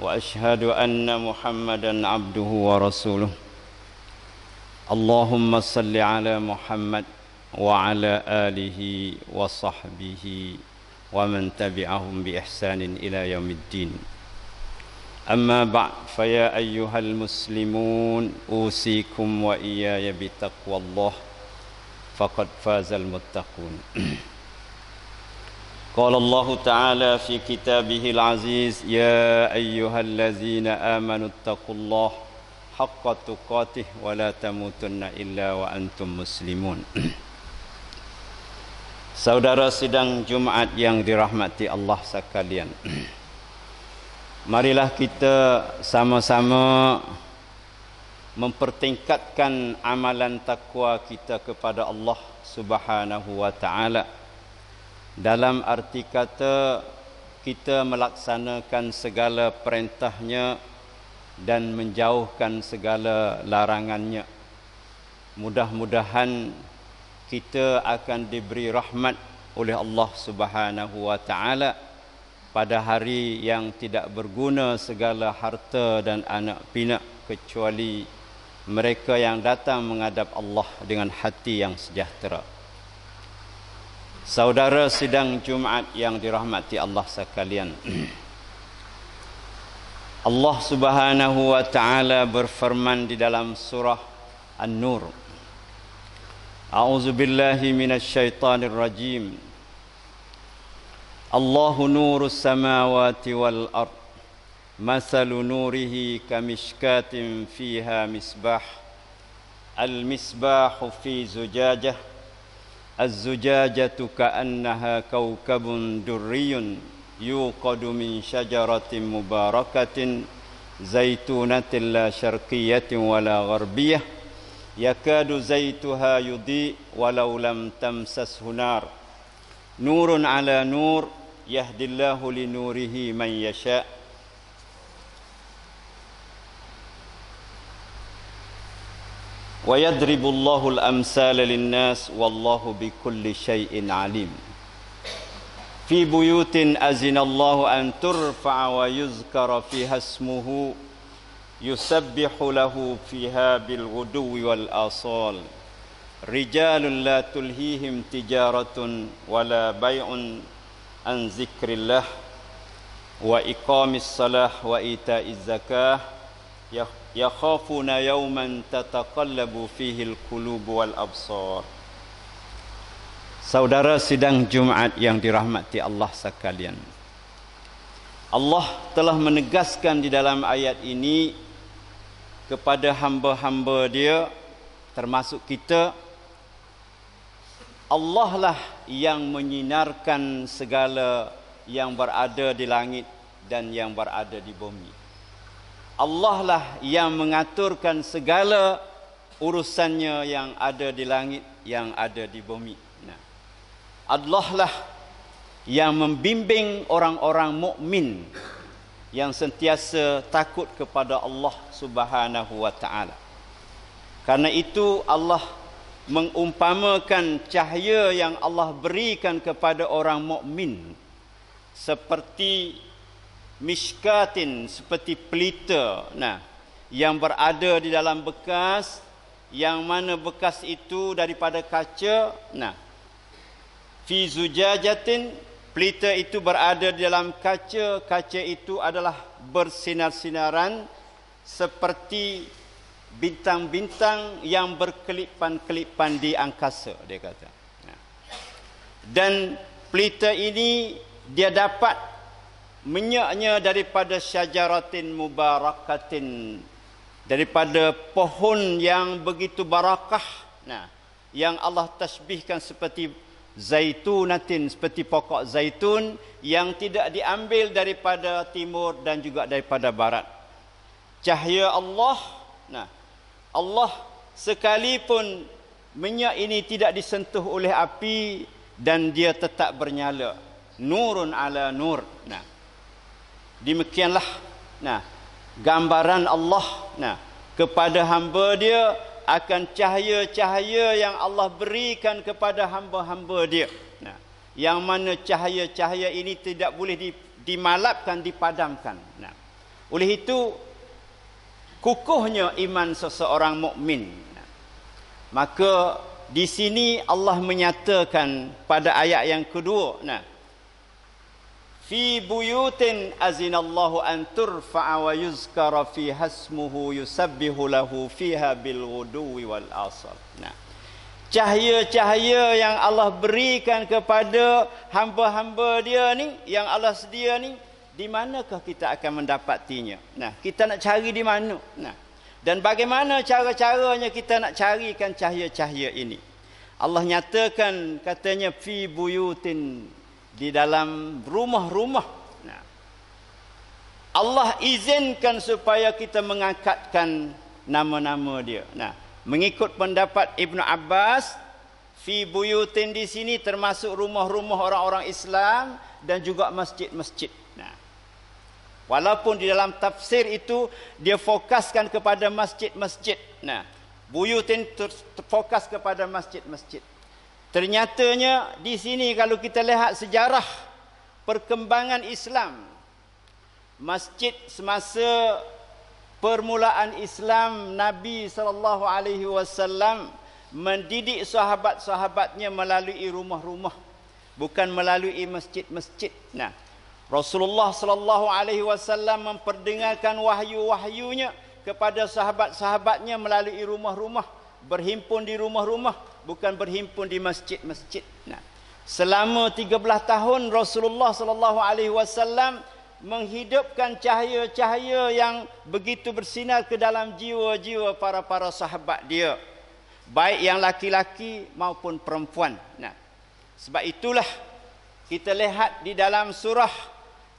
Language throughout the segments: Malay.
واشهد ان محمدا عبده ورسوله اللهم صل على محمد وعلى اله وصحبه ومن تبعهم باحسان الى يوم الدين اما بعد فيا ايها المسلمون اوصيكم واياي بتقوى الله فقد فاز المتقون قال الله تعالى في كتابه العزيز يا ايها الذين امنوا اتقوا الله حق تقاته ولا تموتن الا وانتم مسلمون Saudara sidang Jumaat yang dirahmati Allah sekalian. Marilah kita sama-sama mempertingkatkan amalan takwa kita kepada Allah Subhanahu wa taala dalam arti kata kita melaksanakan segala perintahnya dan menjauhkan segala larangannya. Mudah-mudahan kita akan diberi rahmat oleh Allah Subhanahu wa taala pada hari yang tidak berguna segala harta dan anak pinak kecuali mereka yang datang menghadap Allah dengan hati yang sejahtera Saudara sidang Jumaat yang dirahmati Allah sekalian. Allah Subhanahu wa taala berfirman di dalam surah An-Nur. A'udzu billahi minasyaitonir rajim. Allahu nurus samawati wal ard. Masalu nurihi kamishkatin fiha misbah. Al-misbahu fi zujajah az-zujajatu ka'annaha kaukabun durriyun yuqadu min syajaratin mubarakatin zaitunatin la syarqiyatin wala gharbiyah. Yakadu zaituha yudhi walau lam tamsas hunar nurun ala nur yahdillahu linurihi man yasha' ويضرب الله الأمثال للناس والله بكل شيء عليم. في بيوت أزن الله أن ترفع ويذكر فيها اسمه يسبح له فيها بالغدو والآصال. رجال لا تلهيهم تجارة ولا بيع عن ذكر الله وإقام الصلاة وإيتاء الزكاة yakhafuna yawman tataqallabu fihi al-qulub wal absar Saudara sidang Jumaat yang dirahmati Allah sekalian. Allah telah menegaskan di dalam ayat ini kepada hamba-hamba dia termasuk kita Allah lah yang menyinarkan segala yang berada di langit dan yang berada di bumi Allah lah yang mengaturkan segala urusannya yang ada di langit, yang ada di bumi. Nah. Allah lah yang membimbing orang-orang mukmin yang sentiasa takut kepada Allah Subhanahu wa taala. Karena itu Allah mengumpamakan cahaya yang Allah berikan kepada orang mukmin seperti miskatin seperti pelita nah yang berada di dalam bekas yang mana bekas itu daripada kaca nah fi zujajatin pelita itu berada di dalam kaca kaca itu adalah bersinar-sinaran seperti bintang-bintang yang berkelipan-kelipan di angkasa dia kata nah. dan pelita ini dia dapat menyaknya daripada syajaratin mubarakatin daripada pohon yang begitu barakah nah yang Allah tasbihkan seperti zaitunatin seperti pokok zaitun yang tidak diambil daripada timur dan juga daripada barat. Cahaya Allah nah Allah sekalipun minyak ini tidak disentuh oleh api dan dia tetap bernyala. Nurun ala nur nah demikianlah nah gambaran Allah nah kepada hamba dia akan cahaya-cahaya yang Allah berikan kepada hamba-hamba dia. Nah, yang mana cahaya-cahaya ini tidak boleh dimalapkan, dipadamkan. Nah, oleh itu kukuhnya iman seseorang mukmin. Nah, maka di sini Allah menyatakan pada ayat yang kedua, nah, fi buyutin azinallahu an turfa'a wa yuzkara fi hasmuhu yusabbihu lahu fiha bil ghuduwi wal asal. Nah. Cahaya-cahaya yang Allah berikan kepada hamba-hamba dia ni, yang Allah sedia ni, di manakah kita akan mendapatinya? Nah, kita nak cari di mana? Nah. Dan bagaimana cara-caranya kita nak carikan cahaya-cahaya ini? Allah nyatakan katanya fi buyutin di dalam rumah-rumah. Allah izinkan supaya kita mengangkatkan nama-nama dia. Nah, mengikut pendapat Ibnu Abbas, fi buyutin di sini termasuk rumah-rumah orang-orang Islam dan juga masjid-masjid. Nah. Walaupun di dalam tafsir itu dia fokuskan kepada masjid-masjid. Nah, buyutin terfokus kepada masjid-masjid. Ternyatanya di sini kalau kita lihat sejarah perkembangan Islam masjid semasa permulaan Islam Nabi sallallahu alaihi wasallam mendidik sahabat-sahabatnya melalui rumah-rumah bukan melalui masjid-masjid. Nah, Rasulullah sallallahu alaihi wasallam memperdengarkan wahyu-wahyunya kepada sahabat-sahabatnya melalui rumah-rumah, berhimpun di rumah-rumah bukan berhimpun di masjid-masjid. Nah, selama 13 tahun Rasulullah sallallahu alaihi wasallam menghidupkan cahaya-cahaya yang begitu bersinar ke dalam jiwa-jiwa para-para sahabat dia. Baik yang laki-laki maupun perempuan. Nah, sebab itulah kita lihat di dalam surah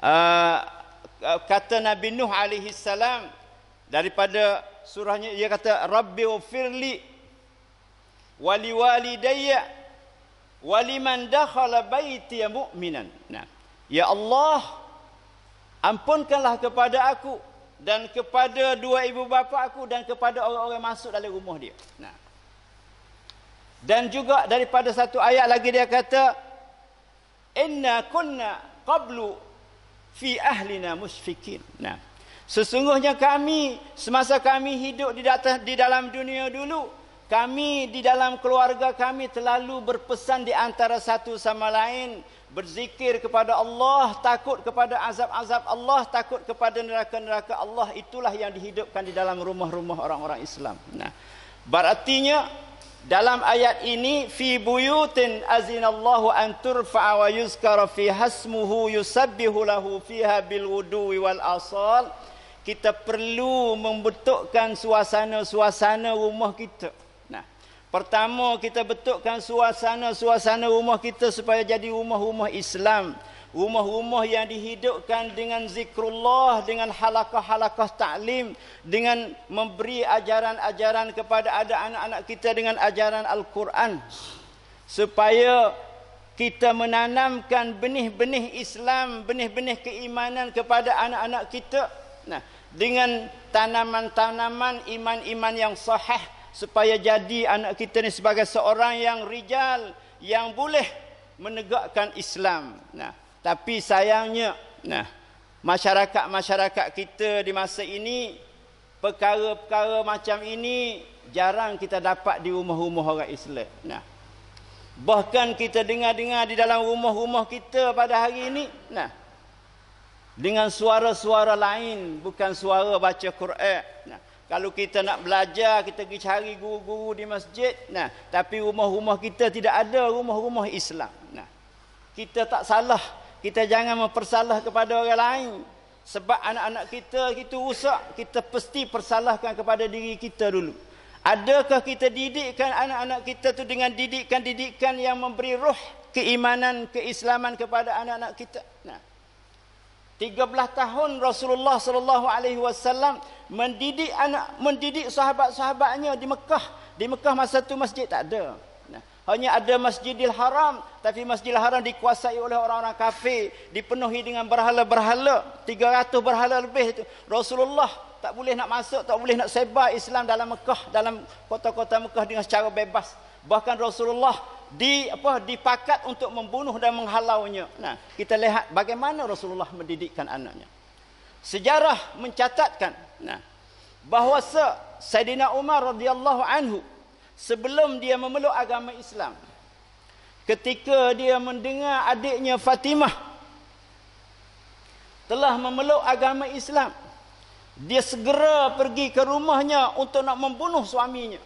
uh, kata Nabi Nuh alaihi salam daripada surahnya dia kata rabbi ufirli wali walidayya waliman dakhala baiti mu'minan. Nah, ya Allah ampunkanlah kepada aku dan kepada dua ibu bapa aku dan kepada orang-orang masuk dalam rumah dia. Nah. Dan juga daripada satu ayat lagi dia kata inna kunna qablu fi ahlina musfikin. Nah. Sesungguhnya kami semasa kami hidup di, di dalam dunia dulu kami di dalam keluarga kami terlalu berpesan di antara satu sama lain berzikir kepada Allah, takut kepada azab-azab Allah, takut kepada neraka-neraka Allah. Itulah yang dihidupkan di dalam rumah-rumah orang-orang Islam. Nah, berartinya dalam ayat ini fi buyutin azinallahu an turfa'a wa yuzkara fi hasmuhu yusabbihu lahu fiha bil wudu'i wal asal kita perlu membentukkan suasana-suasana rumah kita Pertama kita betulkan suasana-suasana rumah kita supaya jadi rumah-rumah Islam. Rumah-rumah yang dihidupkan dengan zikrullah, dengan halakah-halakah ta'lim. Dengan memberi ajaran-ajaran kepada ada anak-anak kita dengan ajaran Al-Quran. Supaya kita menanamkan benih-benih Islam, benih-benih keimanan kepada anak-anak kita. Nah, dengan tanaman-tanaman iman-iman yang sahih supaya jadi anak kita ni sebagai seorang yang rijal yang boleh menegakkan Islam. Nah, tapi sayangnya, nah, masyarakat-masyarakat kita di masa ini perkara-perkara macam ini jarang kita dapat di rumah-rumah orang Islam. Nah, bahkan kita dengar-dengar di dalam rumah-rumah kita pada hari ini, nah, dengan suara-suara lain bukan suara baca Quran. Nah, kalau kita nak belajar, kita pergi cari guru-guru di masjid. Nah, tapi rumah-rumah kita tidak ada rumah-rumah Islam. Nah, kita tak salah. Kita jangan mempersalah kepada orang lain. Sebab anak-anak kita itu rusak, kita pasti persalahkan kepada diri kita dulu. Adakah kita didikkan anak-anak kita tu dengan didikan-didikan yang memberi roh keimanan, keislaman kepada anak-anak kita. Nah. 13 tahun Rasulullah sallallahu alaihi wasallam mendidik anak mendidik sahabat-sahabatnya di Mekah. Di Mekah masa tu masjid tak ada. Hanya ada Masjidil Haram, tapi Masjidil Haram dikuasai oleh orang-orang kafir, dipenuhi dengan berhala-berhala, 300 berhala lebih itu. Rasulullah tak boleh nak masuk, tak boleh nak sebar Islam dalam Mekah, dalam kota-kota Mekah dengan secara bebas. Bahkan Rasulullah di apa dipakat untuk membunuh dan menghalaunya. Nah, kita lihat bagaimana Rasulullah mendidikkan anaknya. Sejarah mencatatkan nah bahawa Sayyidina Umar radhiyallahu anhu sebelum dia memeluk agama Islam ketika dia mendengar adiknya Fatimah telah memeluk agama Islam dia segera pergi ke rumahnya untuk nak membunuh suaminya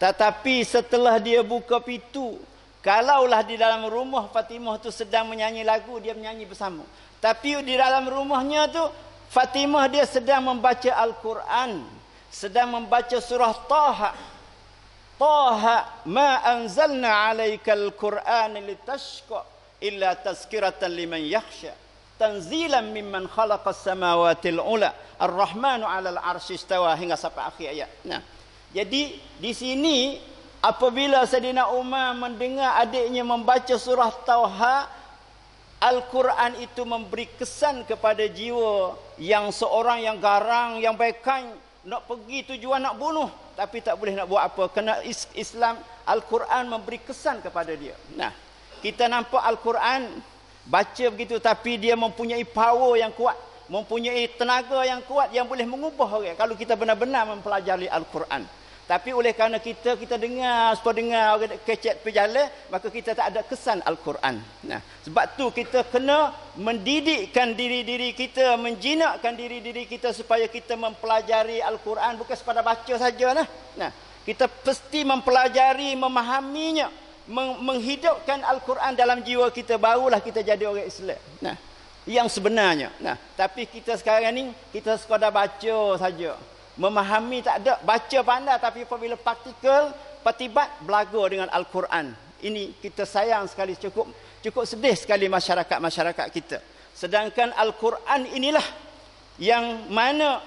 tetapi setelah dia buka pintu, kalaulah di dalam rumah Fatimah tu sedang menyanyi lagu, dia menyanyi bersama. Tapi di dalam rumahnya tu Fatimah dia sedang membaca Al-Quran, sedang membaca surah Taha. Taha ma anzalna 'alaikal Qur'an litashqa illa tazkiratan liman yakhsha. Tanzilan mimman khalaqas samawati al-ula. Ar-Rahmanu 'alal 'arsy istawa hingga sampai akhir ayat. Nah. Jadi di sini apabila Saidina Umar mendengar adiknya membaca surah Tauha Al-Quran itu memberi kesan kepada jiwa yang seorang yang garang, yang baikan nak pergi tujuan nak bunuh tapi tak boleh nak buat apa kerana Islam Al-Quran memberi kesan kepada dia. Nah, kita nampak Al-Quran baca begitu tapi dia mempunyai power yang kuat, mempunyai tenaga yang kuat yang boleh mengubah orang kalau kita benar-benar mempelajari Al-Quran. Tapi oleh kerana kita kita dengar supaya dengar orang kecek perjalanan maka kita tak ada kesan Al-Quran. Nah, sebab tu kita kena mendidikkan diri-diri kita, menjinakkan diri-diri kita supaya kita mempelajari Al-Quran bukan sekadar baca saja nah. Nah, kita pasti mempelajari, memahaminya, menghidupkan Al-Quran dalam jiwa kita barulah kita jadi orang Islam. Nah, yang sebenarnya. Nah, tapi kita sekarang ni kita sekadar baca saja memahami tak ada baca pandai tapi apabila praktikal petibat belaga dengan al-Quran. Ini kita sayang sekali cukup cukup sedih sekali masyarakat-masyarakat kita. Sedangkan al-Quran inilah yang mana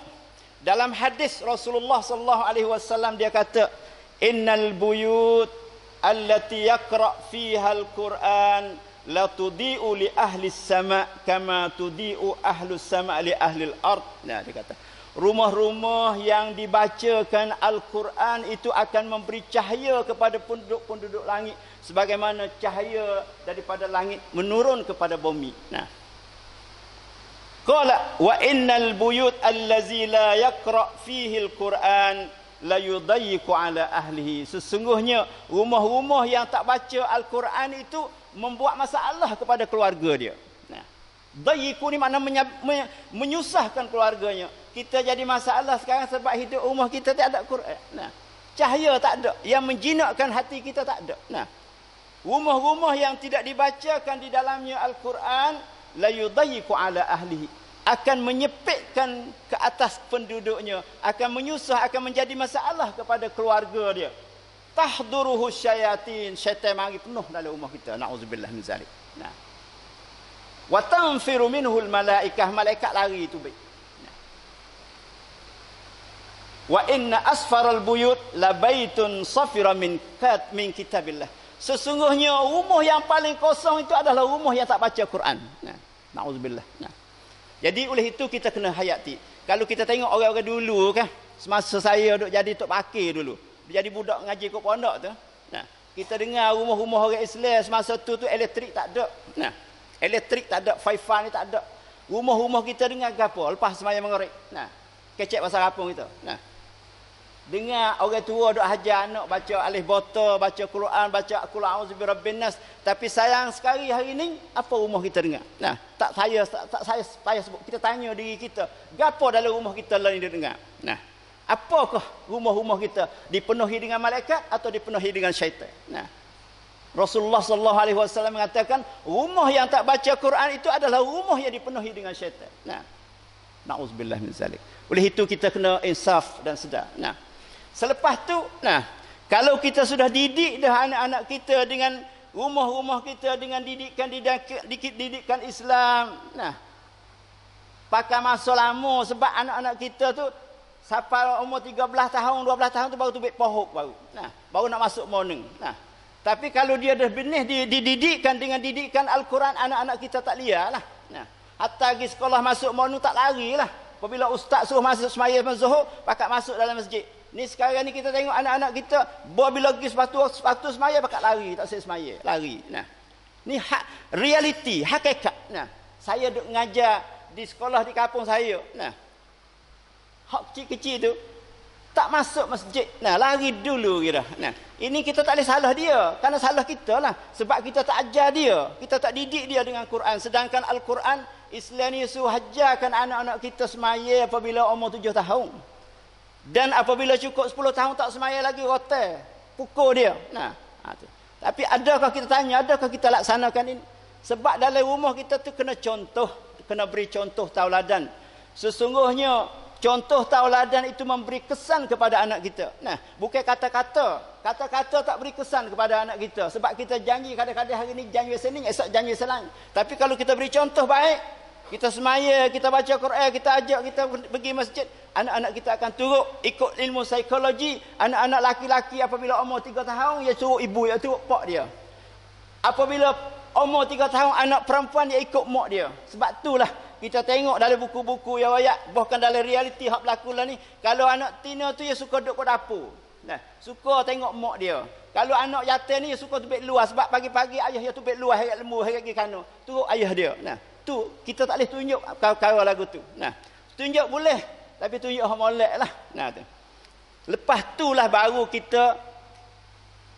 dalam hadis Rasulullah sallallahu alaihi wasallam dia kata innal buyut allati yaqra fiha al-Quran la tudi'u li ahli sama kama tudi'u ahli sama li ahli al-ard nah dia kata rumah-rumah yang dibacakan Al-Quran itu akan memberi cahaya kepada penduduk-penduduk langit sebagaimana cahaya daripada langit menurun kepada bumi. Nah. Qala wa innal buyut allazi la yaqra fihi al-Quran la yudayyiqu ala ahlihi. Sesungguhnya rumah-rumah yang tak baca Al-Quran itu membuat masalah kepada keluarga dia. Nah. Dayiku ni makna menyusahkan keluarganya kita jadi masalah sekarang sebab hidup rumah kita tak ada Quran. Nah, cahaya tak ada, yang menjinakkan hati kita tak ada. Nah, rumah-rumah yang tidak dibacakan di dalamnya Al-Quran la yudayyiqu ala ahlihi akan menyepitkan ke atas penduduknya, akan menyusah, akan menjadi masalah kepada keluarga dia. Tahduruhu syayatin, syaitan mari penuh dalam rumah kita. Nauzubillah min zalik. Nah. Wa tanfiru minhu al-malaikah, malaikat lari itu baik. Wa inna asfaral buyut la baitun safira min kat min kitabillah. Sesungguhnya rumah yang paling kosong itu adalah rumah yang tak baca Quran. Nah naudzubillah. Nah. Jadi oleh itu kita kena hayati. Kalau kita tengok orang-orang dulu kan semasa saya duk jadi tok pakir dulu jadi budak ngaji kat pondok tu nah kita dengar rumah-rumah orang Islam semasa tu tu elektrik tak ada. Nah elektrik tak ada wifi ni tak ada. Rumah-rumah kita dengar gapo lepas semaya mengerik nah kecek pasal kampung kita? Nah Dengar orang tua duk hajar anak baca alif bota, baca Quran, baca qul a'udzu birabbin nas. Tapi sayang sekali hari ini apa rumah kita dengar? Nah, tak saya tak, tak saya payah sebut. Kita tanya diri kita, gapo dalam rumah kita lain dia dengar? Nah, apakah rumah-rumah kita dipenuhi dengan malaikat atau dipenuhi dengan syaitan? Nah, Rasulullah sallallahu alaihi wasallam mengatakan, rumah yang tak baca Quran itu adalah rumah yang dipenuhi dengan syaitan. Nah, Nauzubillah min zalik. Oleh itu kita kena insaf dan sedar. Nah, Selepas tu, nah, kalau kita sudah didik dah anak-anak kita dengan rumah-rumah kita dengan didikan didikan Islam. Nah. Pakai masa lama sebab anak-anak kita tu sampai umur 13 tahun, 12 tahun tu baru tubik pohok baru. Nah, baru nak masuk morning. Nah. Tapi kalau dia dah benih dididikkan dengan didikan Al-Quran, anak-anak kita tak liarlah. Nah. Hatta pergi sekolah masuk morning tak larilah. Apabila ustaz suruh masuk semaya zuhur, pakat masuk dalam masjid. Ni sekarang ni kita tengok anak-anak kita bila pergi sepatu sepatu semaya pakat lari, tak saya semaya, lari. Nah. Ni hak reality, hakikat. Nah. Saya duk ngajar di sekolah di kampung saya. Nah. Hak kecil-kecil tu tak masuk masjid. Nah, lari dulu kira. Nah, ini kita tak boleh salah dia. Karena salah kita lah. Sebab kita tak ajar dia. Kita tak didik dia dengan Quran. Sedangkan Al-Quran Islam ni suruh hajarkan anak-anak kita semaya apabila umur tujuh tahun. Dan apabila cukup sepuluh tahun tak semaya lagi rotel. Pukul dia. Nah, ha, tu. Tapi adakah kita tanya, adakah kita laksanakan ini? Sebab dalam rumah kita tu kena contoh, kena beri contoh tauladan. Sesungguhnya contoh tauladan itu memberi kesan kepada anak kita. Nah, bukan kata-kata. Kata-kata tak beri kesan kepada anak kita. Sebab kita janji kadang-kadang hari ini janji sening, esok janji selang. Tapi kalau kita beri contoh baik, kita semaya, kita baca Quran, kita ajak kita pergi masjid, anak-anak kita akan turut ikut ilmu psikologi. Anak-anak laki-laki apabila umur 3 tahun, dia suruh ibu yang turut pak dia. Apabila umur 3 tahun, anak perempuan dia ikut mak dia. Sebab itulah kita tengok dalam buku-buku yang ayat, bahkan dalam realiti hak berlaku lah ni, kalau anak tina tu dia suka duduk ke dapur. Nah, suka tengok mak dia. Kalau anak yatim ni dia suka tubik luar sebab pagi-pagi ayah dia tubik luar heret lembu pergi kanu. Turut ayah dia. Nah, tu kita tak boleh tunjuk kau-kau lagu tu. Nah, tunjuk boleh tapi tunjuk hak molek lah. Nah tu. Lepas lah baru kita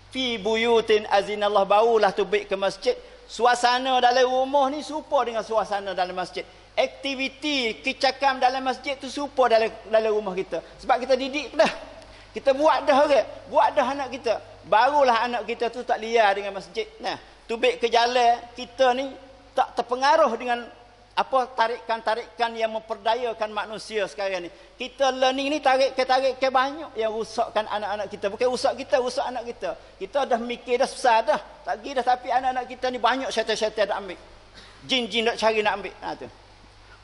fi buyutin azinallah barulah tubik ke masjid. Suasana dalam rumah ni serupa dengan suasana dalam masjid. Aktiviti kecakam dalam masjid tu serupa dalam dalam rumah kita. Sebab kita didik dah. Kita buat dah orang, buat dah anak kita. Barulah anak kita tu tak liar dengan masjid. Nah, tubik ke jalan kita ni tak terpengaruh dengan apa tarikan-tarikan yang memperdayakan manusia sekarang ni. Kita learning ni tarik ke tarik ke banyak yang rusakkan anak-anak kita. Bukan rusak kita, rusak anak kita. Kita dah mikir dah besar dah. Tak dah tapi anak-anak kita ni banyak syaitan-syaitan nak ambil. Jin-jin nak cari nak ambil. Nah tu.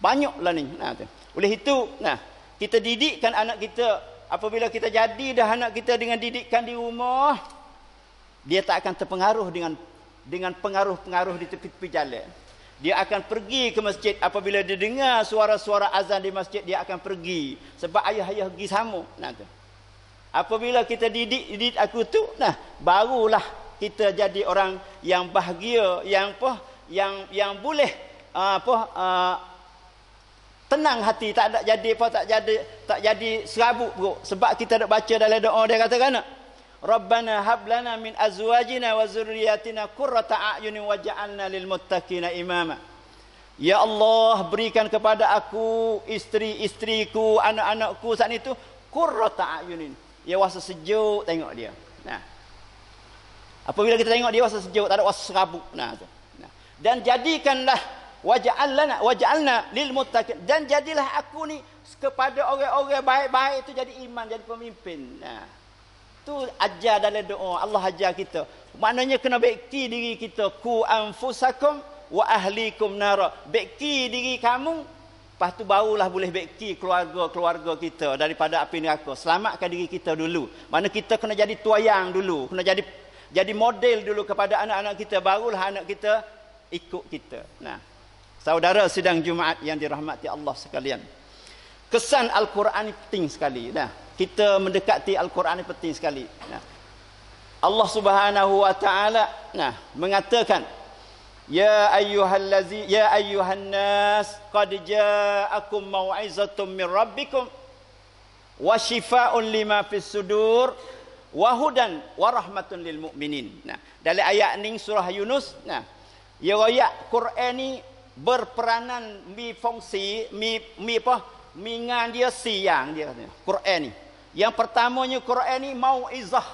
Banyak learning. Nah tu. Oleh itu, nah, kita didikkan anak kita apabila kita jadi dah anak kita dengan didikan di rumah, dia tak akan terpengaruh dengan dengan pengaruh-pengaruh di tepi-tepi jalan. Dia akan pergi ke masjid. Apabila dia dengar suara-suara azan di masjid dia akan pergi. Sebab ayah-ayah pergi sama. Nah tu. Apabila kita didik didik aku tu nah barulah kita jadi orang yang bahagia yang apa yang yang boleh uh, apa uh, tenang hati. Tak ada jadi apa tak jadi tak jadi serabut bro sebab kita nak baca dalam doa dia katakan Rabbana hab lana min azwajina wa zurriyatina qurrata a'yunin waj'alna lil muttaqina imama. Ya Allah berikan kepada aku isteri-isteriku anak-anakku saat itu qurrata a'yunin. Ya wasa sejuk tengok dia. Nah. Apabila kita tengok dia wasa sejuk tak ada wasa serabut. Nah, nah. Dan jadikanlah waj'alna waj'alna lil muttaqin dan jadilah aku ni kepada orang-orang baik-baik itu jadi iman jadi pemimpin. Nah. Tu ajar dalam doa Allah ajar kita. Maknanya kena bekti diri kita ku anfusakum wa ahlikum nara. Bekti diri kamu Lepas tu barulah boleh bekti keluarga-keluarga kita daripada api neraka. Selamatkan diri kita dulu. Mana kita kena jadi tuayang dulu. Kena jadi jadi model dulu kepada anak-anak kita. Barulah anak kita ikut kita. Nah, Saudara sedang Jumaat yang dirahmati Allah sekalian. Kesan Al-Quran penting sekali. Nah, kita mendekati Al-Quran ini penting sekali. Nah. Allah Subhanahu wa taala nah mengatakan Ya ayyuhallazi ya ayyuhan nas qad ja'akum mau'izatun min rabbikum wa shifaa'un lima fis sudur wa hudan wa rahmatun lil mu'minin. Nah, dalam ayat ni surah Yunus, nah, ya ayat Quran ni berperanan mi fungsi mi mi apa? Mingan dia siang dia. Quran ni. Yang pertamanya Quran ni mau izah.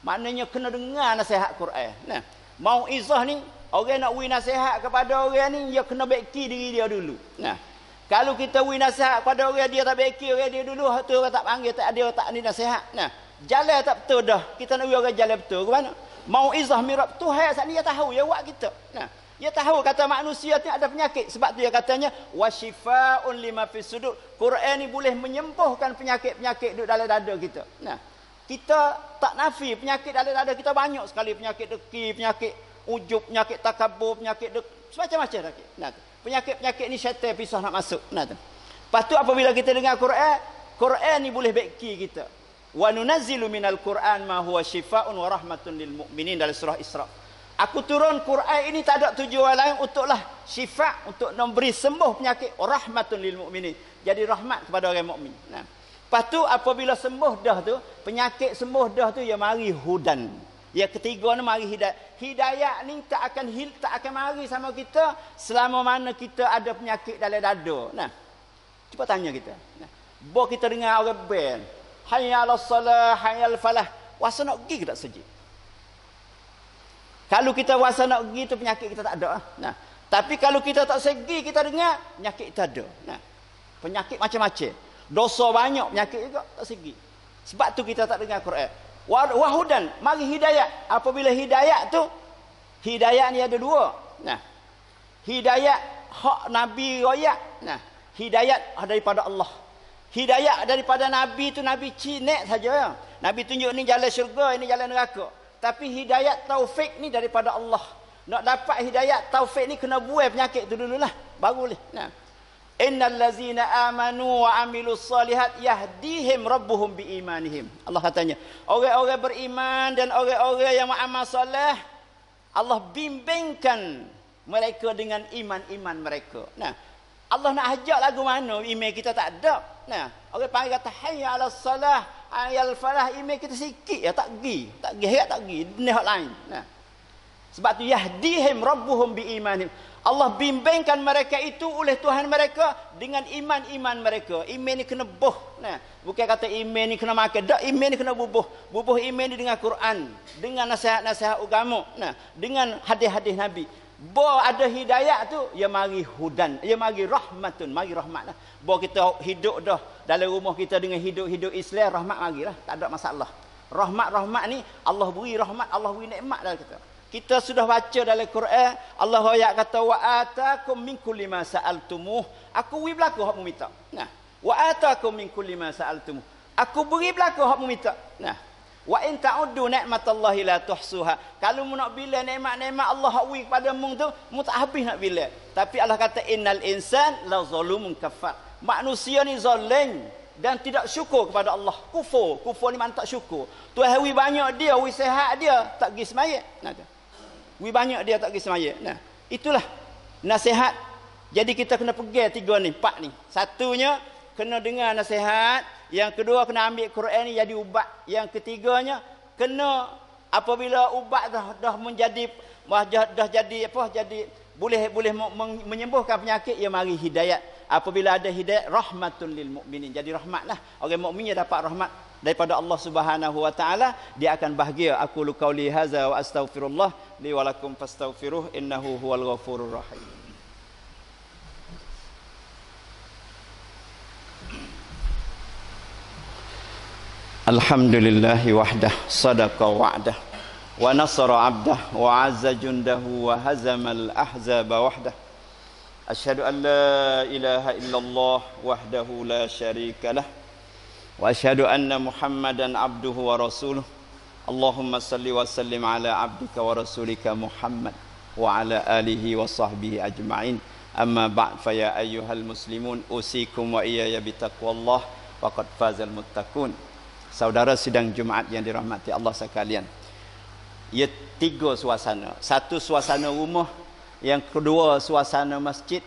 Maknanya kena dengar nasihat Quran. Nah, mau izah ni orang nak win nasihat kepada orang ni dia kena baiki diri dia dulu. Nah, kalau kita win nasihat kepada orang dia tak baiki orang dia dulu, tu orang tak panggil tak ada tak ni nasihat. Nah, jalan tak betul dah. Kita nak orang jalan betul ke mana? Mau izah mirab Tuhan saat ni dia tahu ya buat kita. Nah, dia tahu kata manusia ni ada penyakit sebab tu dia katanya wasyifaun lima fis sudur. Quran ni boleh menyembuhkan penyakit-penyakit duduk dalam dada kita. Nah, kita tak nafi penyakit dalam dada kita banyak sekali penyakit deki, penyakit ujub, penyakit takabur, penyakit dek, semacam-macam penyakit. Nah, penyakit-penyakit ni syaitan pisah nak masuk. Nah, tu. Lepas tu apabila kita dengar Quran, Quran ni boleh beki kita. Wa nunazzilu minal Quran ma huwa syifaa'un wa rahmatun lil mu'minin dalam surah Isra'. Aku turun Quran ini tak ada tujuan lain untuklah syifa untuk memberi sembuh penyakit rahmatun lil mukminin. Jadi rahmat kepada orang mukmin. Nah. Lepas tu apabila sembuh dah tu, penyakit sembuh dah tu ya mari hudan. Ya ketiga ni mari hidayah. Hidayah ni tak akan hil tak akan mari sama kita selama mana kita ada penyakit dalam dada. Nah. Cuba tanya kita. Nah. Bo kita dengar orang band. Hayya 'alas salah, hayya falah. Wasa nak pergi ke tak sejid? Kalau kita rasa nak pergi tu penyakit kita tak ada. Nah. Tapi kalau kita tak segi kita dengar penyakit kita ada. Nah. Penyakit macam-macam. Dosa banyak penyakit juga tak segi. Sebab tu kita tak dengar Quran. Wahudan, mari hidayah. Apabila hidayah tu hidayah ni ada dua. Nah. Hidayah hak Nabi royak. Nah. Hidayah daripada Allah. Hidayah daripada Nabi tu Nabi cinek saja. Nabi tunjuk ni jalan syurga, ini jalan neraka. Tapi hidayat taufik ni daripada Allah. Nak dapat hidayat taufik ni kena buai penyakit tu dululah. Baru boleh. Nah. Innal ladzina amanu wa amilus solihat yahdihim rabbuhum biimanihim. Allah katanya, orang-orang beriman dan orang-orang yang beramal soleh Allah bimbingkan mereka dengan iman-iman mereka. Nah, Allah nak ajak lagu mana iman kita tak ada. Nah, orang panggil kata hayya 'alas salah ayal falah email kita sikit ya tak gi tak gi tak gi ni hak lain nah sebab tu yahdihim rabbuhum biimanihim Allah bimbingkan mereka itu oleh Tuhan mereka dengan iman-iman mereka. Iman ni kena buh. Nah, bukan kata iman ni kena makan. Tak, iman ni kena bubuh. Bubuh iman ni dengan Quran. Dengan nasihat-nasihat agama. Nah, dengan hadis-hadis Nabi. Bo ada hidayah tu, ya mari hudan, ya mari rahmatun, mari rahmat lah. Bo kita hidup dah dalam rumah kita dengan hidup-hidup Islam, rahmat marilah, tak ada masalah. Rahmat-rahmat ni Allah beri rahmat, Allah beri nikmat dalam kita. Kita sudah baca dalam Quran, Allah ayat kata wa atakum min kulli ma sa'altumuh. Aku beri belaka hak minta. Nah, wa atakum min kulli ma sa'altumuh. Aku beri belaka hak minta. Nah, Wa in ta'uddu ni'matallahi la tuhsuha. Kalau mu nak bila nikmat-nikmat Allah hawi kepada mu tu, mu tak habis nak bila. Tapi Allah kata innal insan la zalumun kafar. Manusia ni zalim dan tidak syukur kepada Allah. Kufur. Kufur ni mana tak syukur. Tuhan hawi banyak dia, hawi sehat dia, tak pergi semayat. Nah, Wi banyak dia tak pergi semayat. Nah, itulah nasihat. Jadi kita kena pergi tiga ni, empat ni. Satunya kena dengar nasihat yang kedua kena ambil Quran ni jadi ubat. Yang ketiganya kena apabila ubat dah dah menjadi dah, dah jadi apa jadi boleh boleh menyembuhkan penyakit ya mari hidayat. Apabila ada hidayat rahmatul lil mukminin. Jadi rahmatlah orang mukmin dapat rahmat daripada Allah Subhanahu wa taala dia akan bahagia. Aku lu qauli hadza wa astaghfirullah li wa lakum fastaghfiruh innahu huwal ghafurur rahim. Alhamdulillahi wahdah sadaqa wa'dah wa nasara 'abdah wa 'azza jundahu wa hazama al-ahzaba wahdah. Ashhadu an la ilaha illallah wahdahu la sharika lah wa ashhadu anna Muhammadan 'abduhu wa rasuluh. Allahumma salli wa sallim ala 'abdika wa rasulika Muhammad wa ala alihi wa sahbihi ajma'in. Amma ba'd fa ya ayyuhal muslimun usikum wa iyaya bi taqwallah faqad fazal muttaqun saudara sidang Jumaat yang dirahmati Allah sekalian. Ia tiga suasana. Satu suasana rumah, yang kedua suasana masjid,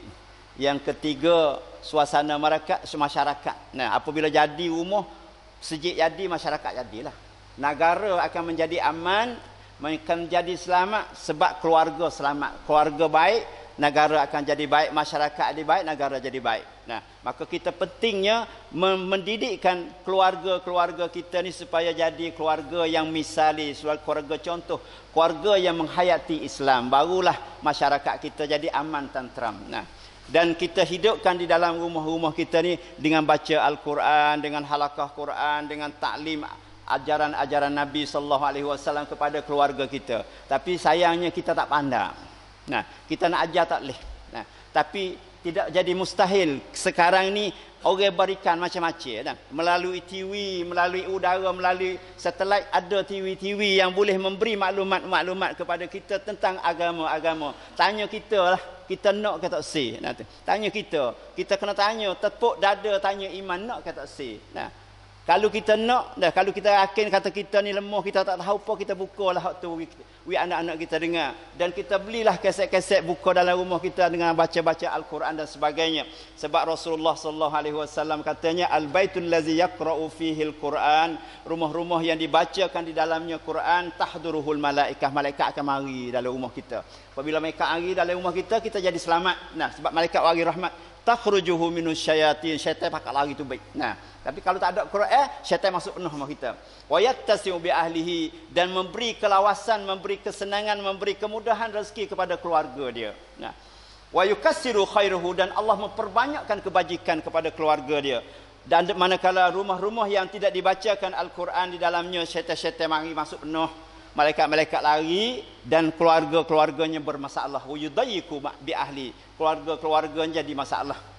yang ketiga suasana masyarakat, masyarakat. Nah, apabila jadi rumah, sejid jadi masyarakat jadilah. Negara akan menjadi aman, akan menjadi selamat sebab keluarga selamat. Keluarga baik, negara akan jadi baik, masyarakat jadi baik, negara jadi baik. Nah, maka kita pentingnya mendidikkan keluarga-keluarga kita ni supaya jadi keluarga yang misali, keluarga contoh, keluarga yang menghayati Islam. Barulah masyarakat kita jadi aman tentram. Nah, dan kita hidupkan di dalam rumah-rumah kita ni dengan baca Al-Quran, dengan halakah Quran, dengan taklim ajaran-ajaran Nabi sallallahu alaihi wasallam kepada keluarga kita. Tapi sayangnya kita tak pandang. Nah, kita nak ajar tak boleh. Nah, tapi tidak jadi mustahil. Sekarang ni orang berikan macam-macam kan melalui TV melalui udara melalui satelit ada TV-TV yang boleh memberi maklumat-maklumat kepada kita tentang agama-agama. Tanya kita lah kita nak ke tak si nanti tanya kita. Kita kena tanya tepuk dada tanya iman nak ke tak si nah kalau kita nak dah kalau kita yakin kata kita ni lemah kita tak tahu apa kita buka lah tu we anak-anak kita dengar. Dan kita belilah kaset-kaset buka dalam rumah kita dengan baca-baca al-Quran dan sebagainya. Sebab Rasulullah sallallahu alaihi wasallam katanya al-baitul ladzi yaqra'u fihi al-Quran rumah-rumah yang dibacakan di dalamnya Quran tahduruhul malaikah. Malaikat akan mari dalam rumah kita. Apabila mereka mari dalam rumah kita kita jadi selamat. Nah sebab malaikat wari rahmat takhrujuhu minus syayatin syaitan pakai lari tu baik nah tapi kalau tak ada Quran, eh, syaitan masuk penuh sama kita. Wa yattasi'u bi ahlihi dan memberi kelawasan, memberi kesenangan, memberi kemudahan rezeki kepada keluarga dia. Nah. Wa yukassiru khairuhu dan Allah memperbanyakkan kebajikan kepada keluarga dia. Dan manakala rumah-rumah yang tidak dibacakan Al-Quran di dalamnya syaitan-syaitan mari masuk penuh. Malaikat-malaikat lari dan keluarga-keluarganya bermasalah. Wa yudayiku bi ahli. Keluarga-keluarganya jadi masalah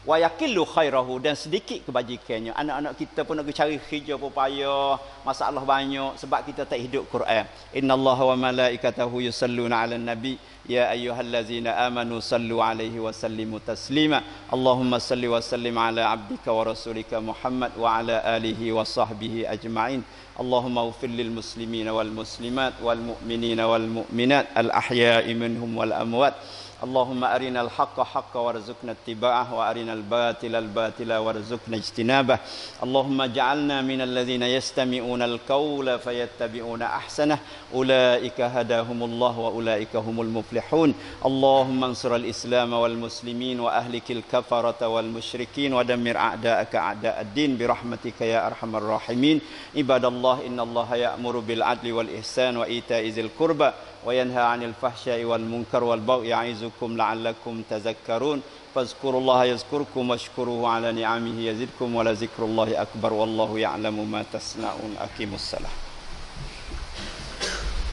wa yaqillu khairahu dan sedikit kebajikannya. Anak-anak kita pun nak cari kerja pun payah masalah banyak sebab kita tak hidup Quran. Innallaha wa malaikatahu yusalluna 'alan nabi. Ya ayyuhallazina amanu sallu 'alaihi wa sallimu taslima. Allahumma salli wa sallim 'ala 'abdika wa rasulika muhammad wa 'ala alihi wa sahbihi ajma'in. Allahumma ighfir lil muslimina wal muslimat wal mu'minina wal mu'minat. Al ahya'i minhum wal amwat. اللهم أرنا الحق حقا وارزقنا اتباعه وأرنا الباطل الباطل وارزقنا اجتنابه. اللهم اجعلنا من الذين يستمعون القول فيتبعون أحسنه. أولئك هداهم الله وأولئك هم المفلحون. اللهم انصر الإسلام والمسلمين وأهلك الكفرة والمشركين ودمر أعداءك أعداء الدين برحمتك يا أرحم الراحمين. عباد الله إن الله يأمر بالعدل والإحسان وإيتاء ذي القربى. وينهى عن الفحشاء والمنكر والبغي يعظكم لعلكم تذكرون. فاذكروا الله يذكركم واشكروه على نعمه يزدكم ولذكر الله أكبر والله يعلم ما تصنعون. أقيموا الصلاة.